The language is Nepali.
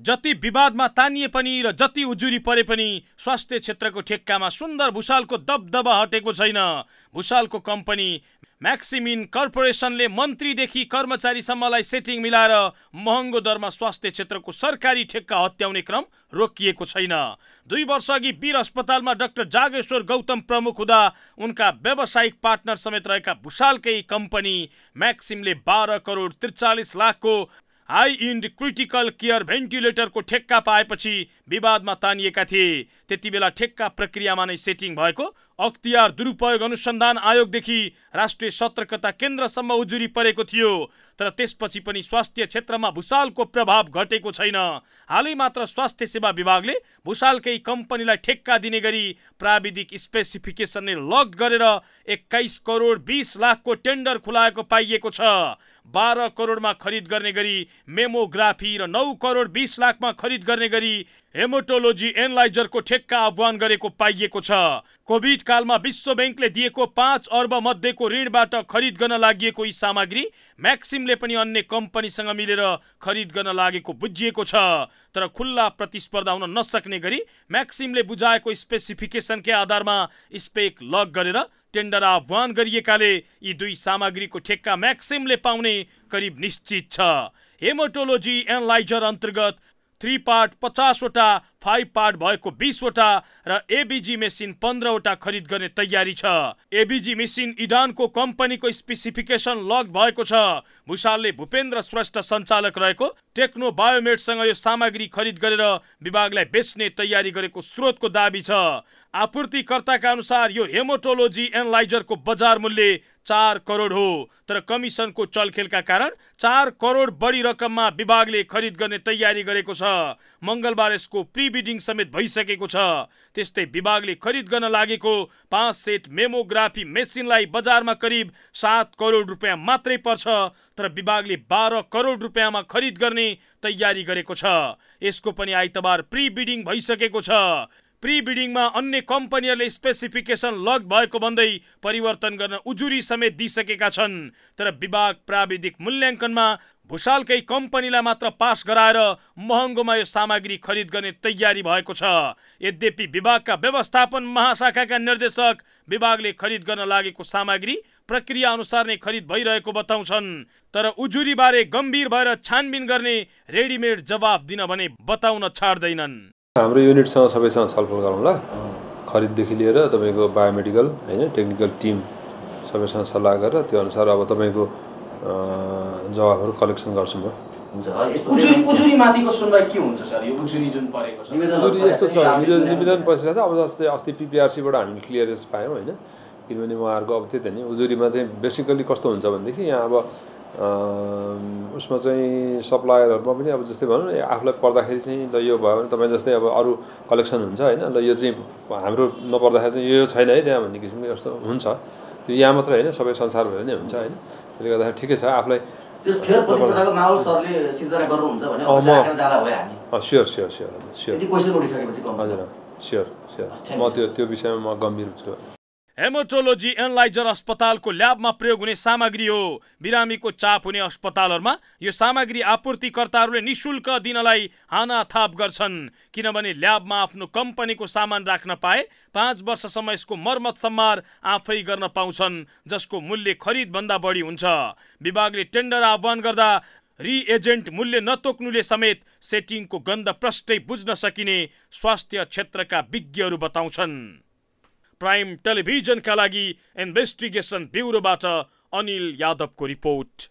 जति विवादमा तानिए पनि र जति उजुरी परे पनि स्वास्थ्य क्षेत्रको ठेक्कामा सुन्दर भूषालको दबदबा हटेको छैन। भूषालको कम्पनी म्याक्सिमिन कर्पोरेसनले मन्त्रीदेखि कर्मचारीसम्मलाई सेटिङ मिलाएर महँगो दरमा स्वास्थ्य क्षेत्रको सरकारी ठेक्का हत्याउने क्रम रोकिएको छैन। दुई वर्ष अघि वीर अस्पतालमा डाक्टर जागेश्वर गौतम प्रमुख हुँदा उनका व्यावसायिक पार्टनर समेत रहेका भूषालकै कम्पनी म्याक्सिमले बाह्र करोड त्रिचालिस लाखको हाई इन्ड क्रिटिकल केयर भेन्टिलेटरको ठेक्का पाएपछि विवादमा तानिएका थिए। त्यति बेला ठेक्का प्रक्रियामा नै सेटिङ भएको अख्तियार दुरुपयोग अनुसन्धान आयोगदेखि राष्ट्रिय सतर्कता केन्द्रसम्म उजुरी परेको थियो तर त्यसपछि पनि स्वास्थ्य क्षेत्रमा भूषालको प्रभाव घटेको छैन। हालै मात्र स्वास्थ्य सेवा विभागले भूषालकै कम्पनीलाई ठेक्का दिने गरी प्राविधिक स्पेसिफिकेसनले लक गरेर एक्काइस करोड बिस लाखको टेन्डर खुलाएको पाइएको छ। बाह्र करोडमा खरिद गर्ने गरी मेमोग्राफी र नौ करोड बिस लाखमा खरिद गर्ने गरी हेमोटोलोजी एनलाइजरको ठेक्का आह्वान गरेको पाइएको छ। कोभिड कालमा विश्व ब्याङ्कले दिएको पाँच अर्ब मध्येको ऋणबाट खरिद गर्न लागि यी सामग्री म्याक्सिमले पनि अन्य कम्पनीसँग मिलेर खरिद गर्न लागेको बुझिएको छ। तर खुल्ला प्रतिस्पर्धा हुन नसक्ने गरी म्याक्सिमले बुझाएको स्पेसिफिकेसनकै आधारमा स्पेक लक गरेर टेन्डर आह्वान गरिएकाले यी दुई सामग्रीको ठेक्का म्याक्सिमले पाउने करिब निश्चित छ। हेमोटोलोजी एनलाइजर अन्तर्गत थ्री पार्ट पचासवटा फाइभ पार्ट भएको बिसवटा र एबिजी मेसिन पन्ध्रवटा खरिद गर्ने तयारी छ। एबिजी मेसिन इडानको कम्पनीको स्पेसिफिकेसन लग भएको छ। भूषालले भूपेन्द्र श्रेष्ठ सञ्चालक रहेको टेक्नो बायोमेटसँग यो सामग्री खरिद गरेर विभागलाई बेच्ने तयारी गरेको स्रोतको दावी छ। आपूर्तिकर्ताका अनुसार यो हेमोटोलोजी एनलाइजरको बजार मूल्य चार करोड हो तर कमिसनको चलखेलका कारण चार करोड बढी रकममा विभागले खरिद गर्ने तयारी गरेको छ। मङ्गलबार यसको प्रि बिडिङ समेत भइसकेको छ। त्यस्तै विभागले खरिद गर्न लागेको पाँच सेट मेमोग्राफी मेसिनलाई बजारमा करिब सात करोड रुपियाँ मात्रै पर्छ तर विभागले बाह्र करोड रुपियाँमा खरिद गर्ने तयारी गरेको छ। यसको पनि आइतबार प्रि बिडिङ भइसकेको छ। प्रि बिडिङमा अन्य कम्पनीहरूले स्पेसिफिकेसन लग भएको भन्दै परिवर्तन गर्न उजुरी समेत दिइसकेका छन्। तर विभाग प्राविधिक मूल्याङ्कनमा भूषालकै कम्पनीलाई मात्र पास गराएर महँगोमा यो सामग्री खरिद गर्ने तयारी भएको छ। यद्यपि विभागका व्यवस्थापन महाशाखाका निर्देशक विभागले खरिद गर्न लागेको सामग्री प्रक्रिया अनुसार नै खरिद भइरहेको बताउँछन्। तर उजुरीबारे गम्भीर भएर छानबिन गर्ने रेडिमेड जवाफ दिन भने बताउन छाड्दैनन्। हाम्रो युनिटसँग सबैसँग छलफल गरौँला। खरिददेखि लिएर तपाईँको बायोमेडिकल होइन टेक्निकल टिम सबैसँग सल्लाह गरेर त्यो अनुसार अब तपाईँको जवाबहरू कलेक्सन गर्छु म। यस्तो छ। निवेदन परिसकेको छ अब जस्तै अस्ति पिपिआरसीबाट हामीले क्लियरेन्स पायौँ होइन। किनभने उहाँहरूको अब त्यही त नि उजुरीमा चाहिँ बेसिकली कस्तो हुन्छ भनेदेखि यहाँ अब उसमा चाहिँ सप्लायरहरूमा पनि अब जस्तै भनौँ न आफूलाई पर्दाखेरि चाहिँ ल यो भयो भने तपाईँ जस्तै अब अरू कलेक्सन हुन्छ होइन ल यो चाहिँ हाम्रो नपर्दाखेरि चाहिँ यो छैन है त्यहाँ भन्ने किसिमको जस्तो हुन्छ। त्यो यहाँ मात्रै होइन सबै संसारभरि नै हुन्छ होइन। त्यसले गर्दाखेरि ठिकै छ आफूलाई स्योर स्योर स्योर स्योर। हजुर स्योर स्योर। म त्यो त्यो विषयमा म गम्भीर छु। हेमोटोलोजी एनलाइजर अस्पतालको ल्याबमा प्रयोग हुने सामग्री हो। बिरामीको चाप हुने अस्पतालहरूमा यो सामग्री आपूर्तिकर्ताहरूले निशुल्क दिनलाई हानाथाप गर्छन्। किनभने ल्याबमा आफ्नो कम्पनीको सामान राख्न पाए पाँच वर्षसम्म यसको मर्मत सम्मार आफै गर्न पाउँछन् जसको मूल्य खरिदभन्दा बढी हुन्छ। विभागले टेन्डर आह्वान गर्दा रिएजेन्ट मूल्य नतोक्नुले समेत सेटिङको गन्ध प्रष्टै बुझ्न सकिने स्वास्थ्य क्षेत्रका विज्ञहरू बताउँछन्। प्राइम टेलिभिजनका लागि इन्भेस्टिगेसन ब्युरोबाट अनिल यादवको रिपोर्ट।